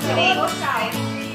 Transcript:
Gringo, tchau.